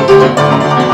Música